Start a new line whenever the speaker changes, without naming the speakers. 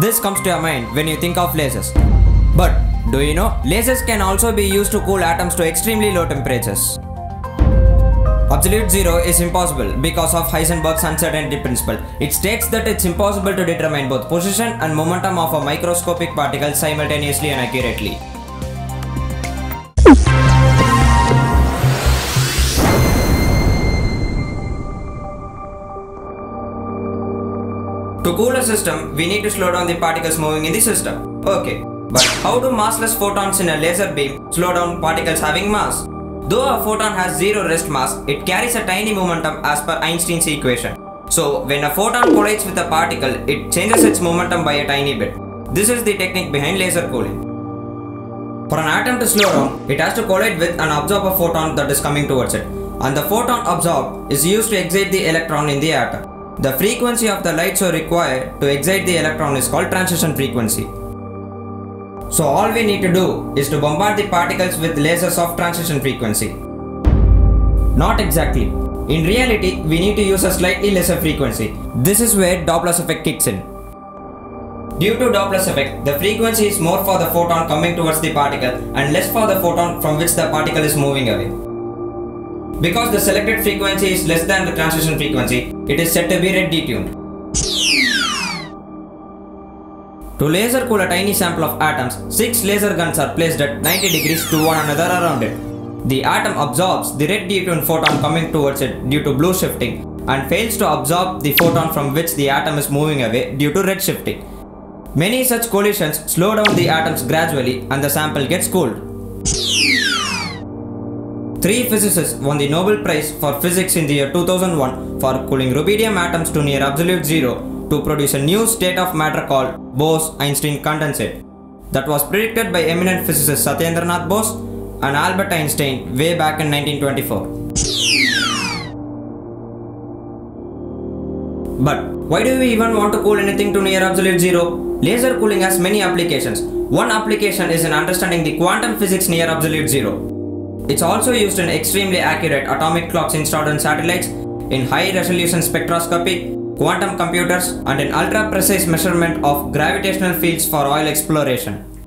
This comes to your mind when you think of lasers. But do you know lasers can also be used to cool atoms to extremely low temperatures? Absolute zero is impossible because of Heisenberg's uncertainty principle. It states that it's impossible to determine both position and momentum of a microscopic particle simultaneously and accurately. To cool a system, we need to slow down the particles moving in the system. Okay, but how do massless photons in a laser beam slow down particles having mass? Though a photon has zero rest mass, it carries a tiny momentum as per Einstein's equation. So, when a photon collides with a particle, it changes its momentum by a tiny bit. This is the technique behind laser cooling. For an atom to slow down, it has to collide with and absorb a photon that is coming towards it. And the photon absorbed is used to excite the electron in the atom. The frequency of the light so required to excite the electron is called transition frequency. So all we need to do is to bombard the particles with lasers of transition frequency. Not exactly. In reality, we need to use a slightly lesser frequency. This is where Doppler's effect kicks in. Due to Doppler's effect, the frequency is more for the photon coming towards the particle and less for the photon from which the particle is moving away. Because the selected frequency is less than the transition frequency, it is said to be red detuned. To laser cool a tiny sample of atoms, 6 laser guns are placed at 90 degrees to one another around it. The atom absorbs the red detuned photon coming towards it due to blue shifting and fails to absorb the photon from which the atom is moving away due to red shifting. Many such collisions slow down the atoms gradually and the sample gets cooled. Three physicists won the Nobel Prize for Physics in the year 2001 for cooling rubidium atoms to near absolute zero to produce a new state of matter called Bose-Einstein condensate that was predicted by eminent physicists Satyendranath Bose and Albert Einstein way back in 1924. But why do we even want to cool anything to near absolute zero? Laser cooling has many applications. One application is in understanding the quantum physics near absolute zero. It's also used in extremely accurate atomic clocks installed on satellites, in high resolution spectroscopy, quantum computers, and in ultra precise measurement of gravitational fields for oil exploration.